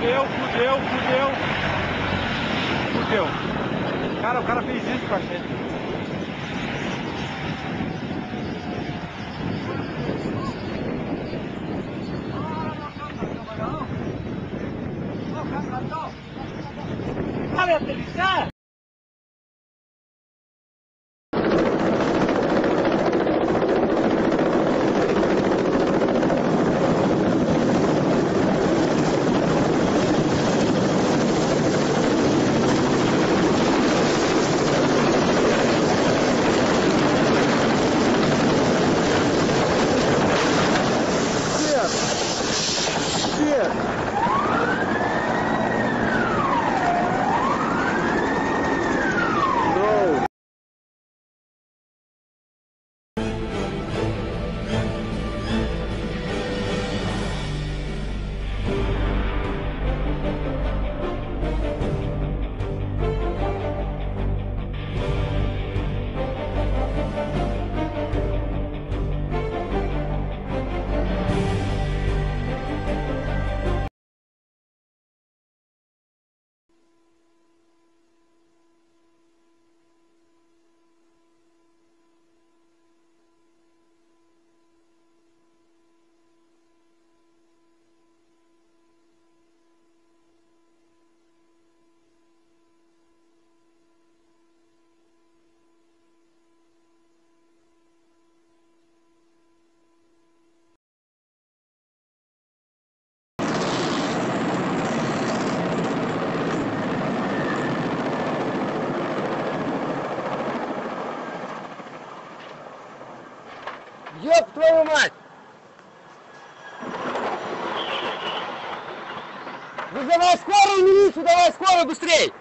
fudeu, fudeu, fudeu. Fudeu. Cara, o cara fez isso com a gente. Para aterrissar! Ёб твою мать! Вызывай скорую милицию, давай скорую быстрей!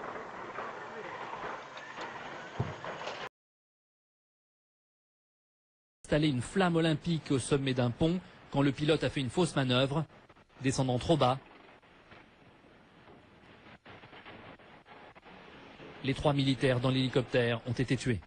installé une flamme olympique au sommet d'un pont quand le pilote a fait une fausse manœuvre, descendant trop bas. Les trois militaires dans l'hélicoptère ont été tués.